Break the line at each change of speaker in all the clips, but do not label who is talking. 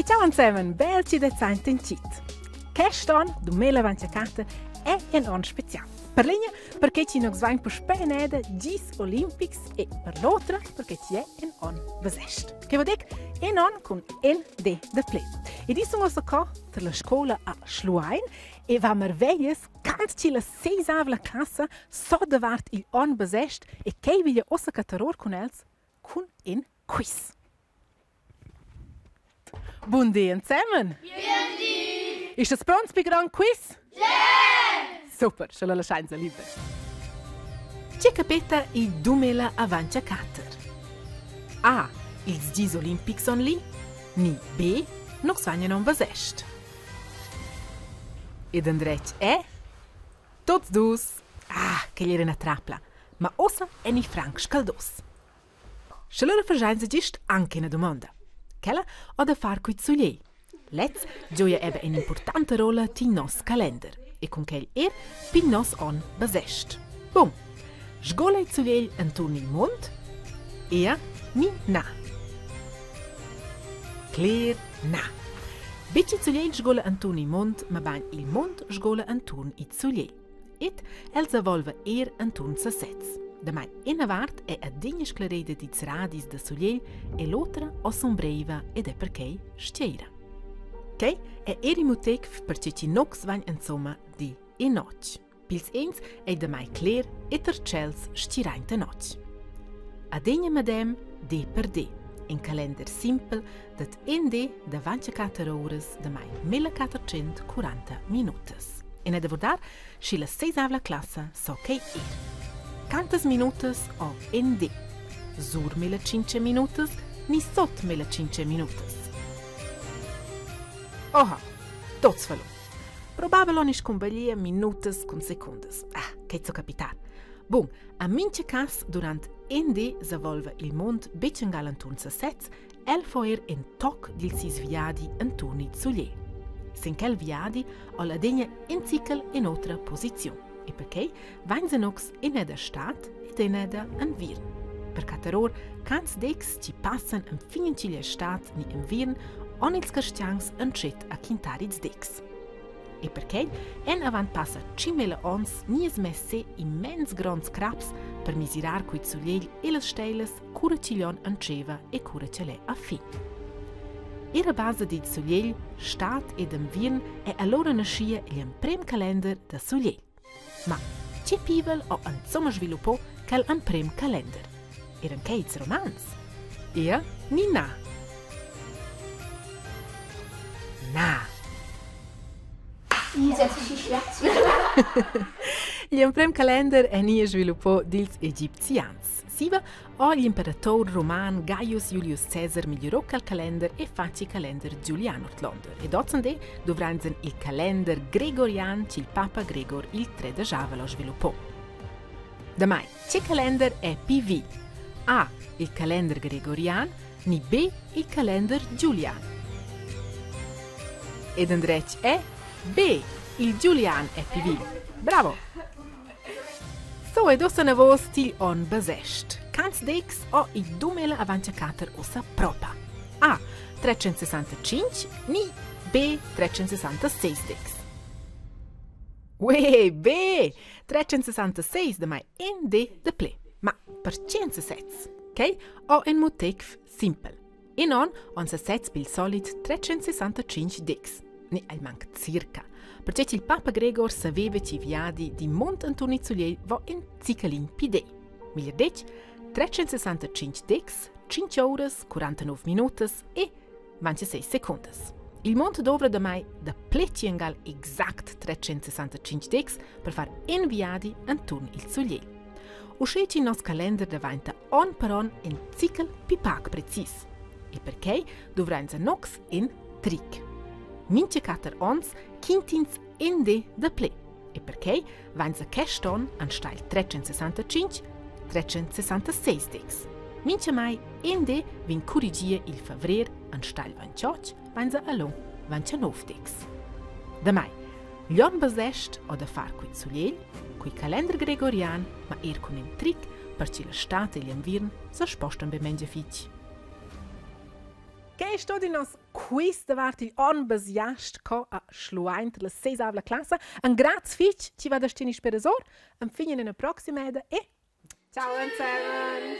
E ciao insieme, belci de Zaint in Cit. Queston, 2024, è un anno speciale. Per linea, perché ci non svain per spenede gis Olympics e per l'altra, perché ci è un anno besest. Che vuol dire? Un anno con un D de ple. E di sono so qua per la scuola a Schluain e va merveglies cant ci la seisavla classe so davart il anno besest e che viglia ossa cataror con els con un quiz. Buon dia insieme!
Buondì!
Ist das pronto per gran quiz?
Yeah!
Super, ce la lasciamo libera. Ci capita il 2024. A. Ils Gis Olympics on lì. Ni B. Noch svanjen on vasest. Ed andrec è? Tots dus. Ah, che gli era una trapla. Ma ossa è ni franc scaldos. Se loro fagianza gist anche una domanda. Quella ho da far coi zugliei. Let's gioia ebbe un'importante rolla tin nos calender e con quel er pin nos on basest. Bom, sgola i zugliei intorno il mond e ni na. Clear na. Bici zugliei sgola intorno il mond, ma bain il mond sgola intorno i zugliei. Et els evolve er intorno sa sets. Damai enavart è a digna sclareda dits radis da Sugliel e l'otra o sombreiva ed è perché stiera. E che è erimutec perché ci nox vagn insomma di e noc. Pils eins è damai cler e tercels stirainte noc. A digna madem de per de. In calender simpel dat in de da vanche cater ores damai 1440 minutes. E in edavordar, și la 6 avla clasa, so che ir. Cantas minutas o ND? Sur 1500 minutas, ni sot 1500 minutas. Oha, tots fallo. Probabilon is con baglia minutas con secundas. Ah, che zo capitar. Bun, a mince cas durant ND s'evolve il mond becengal antun sa sets, el foer en toc dil sis viadi antuni zulier. Sen quel viadi o la degna in cikel in otra posizione EPK Weinsenux in der Stadt, in an Wien. Per Cateror kanz dex ci passen am finen Cile Stadt ni in Wien on ils Christians an chet a quintariz dex. E perché en avant passa 5.000 ons nies messe immens grons craps per misirar cui zugliel e le stelles cura cilion an ceva e cura cele a fin. Ihre Base di Suliel, Staat ed Wien, è allora nascia il prem calender da Suliel. Ma c'è pivel o insomma sviluppò che un prem calender. Erano keits romans. E ni na.
Schwärz.
Il prem calender è ni sviluppò dils egizians. Siva o l'imperatore roman Gaius Julius Caesar migliorò il calender e facci calender Giuliano Londra. E dozzande dovranno il calender gregorian che il Papa Gregor il 3 de Javalo sviluppò. Da mai, c'è calender è PV. A. Il calender gregorian, ni B. Il calender Giulian. Ed andrec è B. Il Giulian è PV. Bravo! So, ed ossa na vos stil on basest. Cans dex o i 2024 ossa propa. A. 365 ni B. 366 dex. Ue, B! 366 da mai ND de ple. Ma per 107, ok? O en motek simpel. E non on se sets bil solid 365 dex. Ne al manc circa. Perché il Papa Gregor sapeva ci viadi di Mont Antoni Zulier vo in Zicalin Pidei. Miglior dec, 365 dex, 5 horas, 49 minutas e 26 sekundas. Il monte dovra da mai da pletiengal exact 365 dex per far inviadi antun il Zulier. Usceci il nostro calender davanti on per on in cikel pipac precis. E perché dovranno nox in trick. Mince cater ons quintins in de da ple. E perché vanza keston an stil 365, 366 dex. Mince mai in de vin corrigia il favrer an stil 28, vanza allo 29 dex. Da mai, Lion basest o da far quid suliel, qui calender gregorian, ma er con in trick, perché la state e gli envirn sa spostan be mengia fici. Che è sto di nos questa anbesiastica a schluainter la sesavla classe. Un grazie fitch, ci vado a stini speresor, un fine nella prossima ed eh? e... Ciao insieme!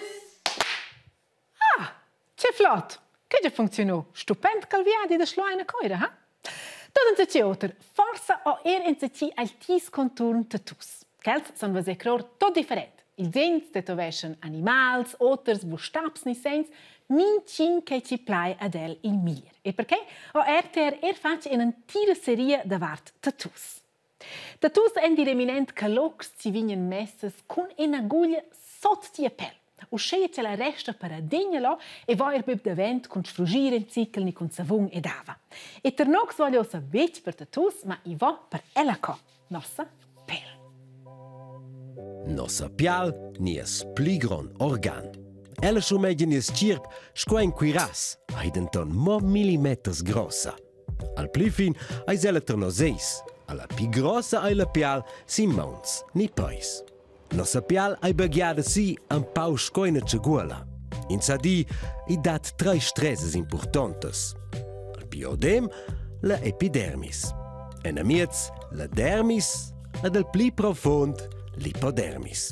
Ah, c'è flott! Che già funzionò? Stupend calviadi da schluaina coira, ha? Eh? Tot in se oter, forza o er in se ci altis conturn tatus. Kels son vase cror tot different. Il zens, tetovation animals, oters, bustabs, nissens, 19 kg plei Adele in Mier. E perché? O RTR er fac in un tira serie davart tattoos. Tattoos en di reminent che l'ox ci vignen messes con un'aguglia sotto di e pelle. Uscea ce la resta per adegnalo e voi er bib davent con sfrugire il ciclo ni con savun ed ava. E ter nox voglio sa bec per tattoos, ma i vo per ella co, nossa pel.
Nossa pial, nies pligron organ. Ella schumeggia ni es cirp squain quiras, aidenton mo millimeters grossa. Al pli fin ais ella torno seis, alla pi grossa ai la pial si mouns, ni pais. Nossa pial ai bagiada si un pau scoina ceguela. In sadi, i dat tre stresses importantes. Al piodem, la epidermis. En amiez, la dermis, ed al pli profond, l'ipodermis.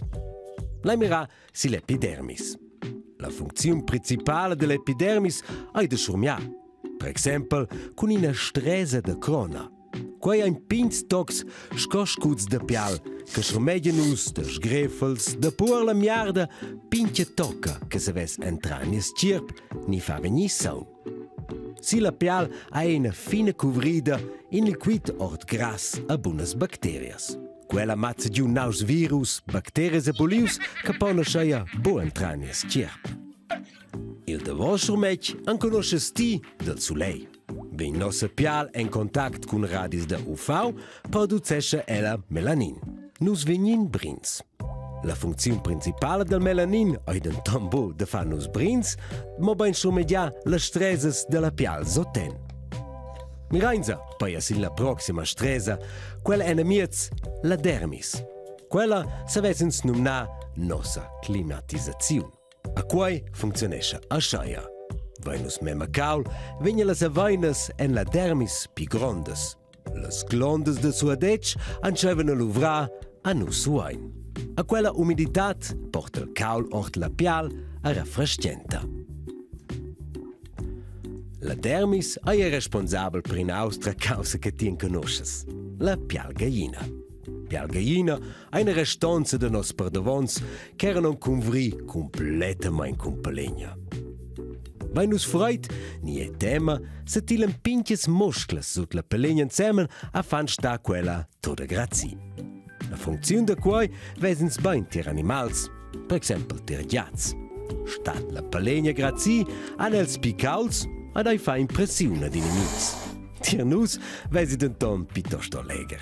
L'aimerà si l'epidermis. La funzione principale dell'epidermis è di schurmià. Per esempio, con una stresa de crona. Quai ein pinstox scoscuts de pial, che schurmeggen us de sgrefels, de pur la miarda, pinche tocca, che se ves entrar ni scirp, ni fa venir son. Si la pial ha una fina cuvrida in liquid ort gras a buonas bacterias. Quella mazza giù naus virus, bacterias e bolius che possono sceia buon tranies cirp. Il de vostro mec an conosces ti del soleil. Wenn nossa pial en contact con radis de UV, producesce ella melanin. Nus venin brins. La funzione principale del melanin è den tambo de fa nus brins, ma ben somedia le stresses de la pial soten. Mirainza, a la prossima stresa, quella è la dermis. Quella se vesens numna nossa climatizzazione. A quai funzionesce a sciaia. Venus mema caul, vegna las avainas en la dermis pi grondes. Las glondes de suadec ancevan a luvrar a nu suain. A quella umiditat porta il caul ort la pial a raffrescenta. La dermis è responsabile per in Austria causa che ti conosces. La pial gallina. Pial gallina è una restanza de nos perdavons che erano convri completamente con pelegna. Bei nus freit, ni e tema, se tilen pinches muscles sut la pelegna insieme a fan sta quella toda grazi. La funzione da quai vesens bain tier animals, per exempel tier giats. Stat la pelegna grazi, an els picauls, ad ai fa impressione ad inimics. Tier nus vesi denton piuttosto leger.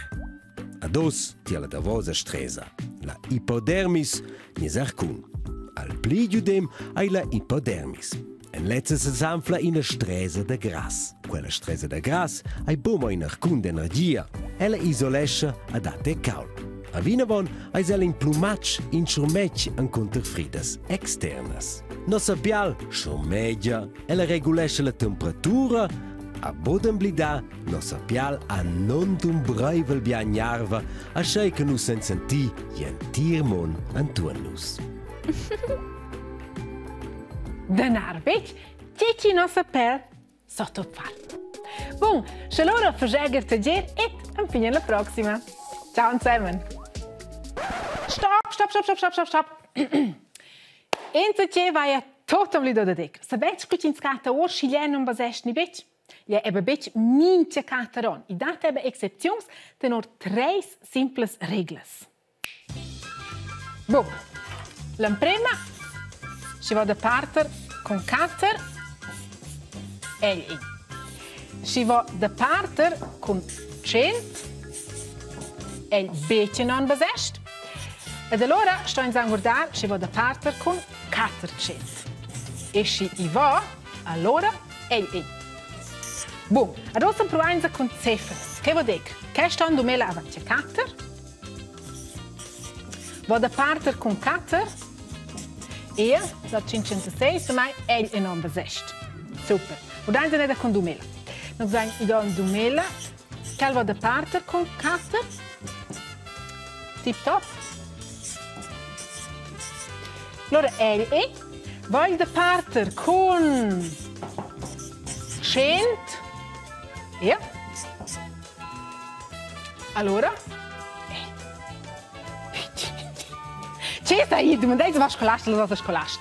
Ados tier la davosa stresa. La hypodermis ni sarcun. Al pligiu dem ai la hypodermis. En letzes se sanfla ina stresa de gras. Quella stresa de gras ai bomo in arcun d'energia. Ella isolesce a date caul. A Vinavon ais ella in plumatsch in schurmetsch an conterfridas externas. Nossa pial chomedia, ela regulesce a temperatura, a bodemblidà, nossa pial a non d'un breivel bianharva, achei que nos sen senti e antirmon
antuanus. Danarbec, titi nossa pel sotto par. Bun, și lor făjeagă tăger et în fine la próxima. Ciao, Simon! Stop, stop, stop, stop, stop, stop, stop! Incočeva je totalno do dedek. Sa več kot inskata o šiljenom bazešni beč, je ebe beč minče kataron. I da tebe excepcijons tenor tres simples regles. Bom, l'emprema ci va da parter con cater e in. Ci va da parter con cent e il bece non basest. Ed allora sto in zangordar, ci va da parter con 400. Jeśli i wa, allora ei ei. Bun, adesso proviamo con cifre. Che vuol dire? Che stanno me a avanti? 4. Vado a partire con 4. E da 506 mai è il non 6. Super. Vediamo se ne da con 2000. Noi abbiamo i don 2000. Che vado a partire con 4. Tip top. Allora L vai de parter con 100. Ja. Allora. Ce stai, dumneavoastră, vaș colaș, lăsați-vă colaș.